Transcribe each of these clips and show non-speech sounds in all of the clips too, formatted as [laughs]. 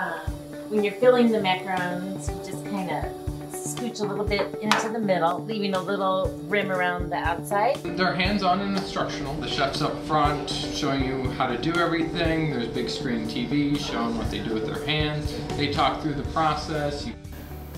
Um, when you're filling the macarons, you just kind of scooch a little bit into the middle, leaving a little rim around the outside. They're hands-on and instructional. The chef's up front showing you how to do everything. There's big screen TV showing what they do with their hands. They talk through the process. You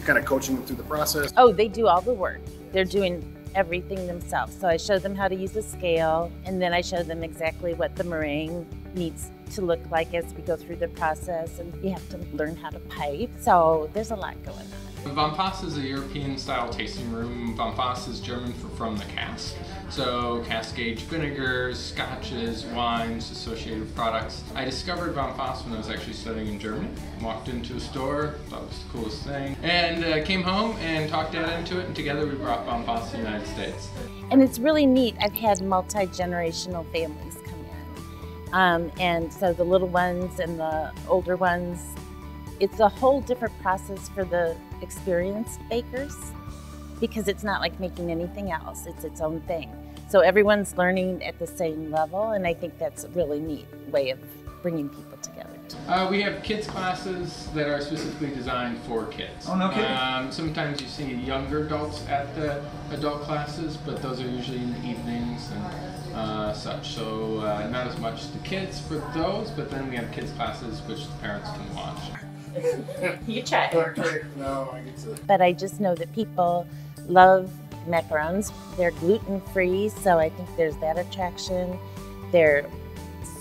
kind of coaching them through the process. Oh, they do all the work. They're doing everything themselves. So I show them how to use a scale, and then I show them exactly what the meringue needs to look like as we go through the process, and you have to learn how to pipe. So there's a lot going on. Vom Fass is a European style tasting room. Vom Fass is German for from the cask. So cask aged vinegars, scotches, wines, associated products. I discovered Vom Fass when I was actually studying in Germany. Walked into a store, thought it was the coolest thing, and uh, came home and talked Dad into it, and together we brought Vom Fass to the United States. And it's really neat. I've had multi-generational families. Um, and so the little ones and the older ones, it's a whole different process for the experienced bakers because it's not like making anything else, it's its own thing. So everyone's learning at the same level, and I think that's a really neat way of bringing people together. Uh, we have kids classes that are specifically designed for kids. Oh, no kidding. Um, sometimes you see younger adults at the adult classes, but those are usually in the evenings and uh, such. So uh, not as much the kids for those, but then we have kids classes which the parents can watch. [laughs] you try. Okay, no, I get to. But I just know that people love macarons. They're gluten free, so I think there's that attraction. They're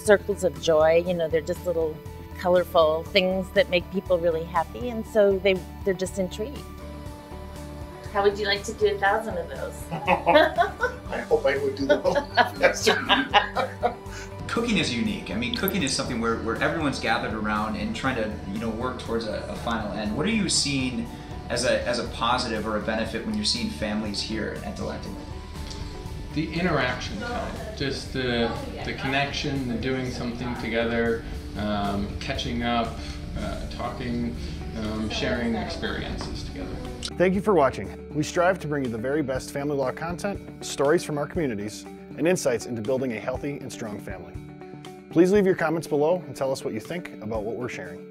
circles of joy, you know, they're just little colorful things that make people really happy, and so they, they're just intrigued. How would you like to do a thousand of those? [laughs] [laughs] I hope I would do the whole faster. Cooking is unique. I mean, cooking is something where, where everyone's gathered around and trying to, you know, work towards a, a final end. What are you seeing as a, as a positive or a benefit when you're seeing families here at Delectable? The interaction time, just the, the connection, the doing something together, um, catching up, uh, talking, um, sharing experiences together. Thank you for watching. We strive to bring you the very best family law content, stories from our communities, and insights into building a healthy and strong family. Please leave your comments below and tell us what you think about what we're sharing.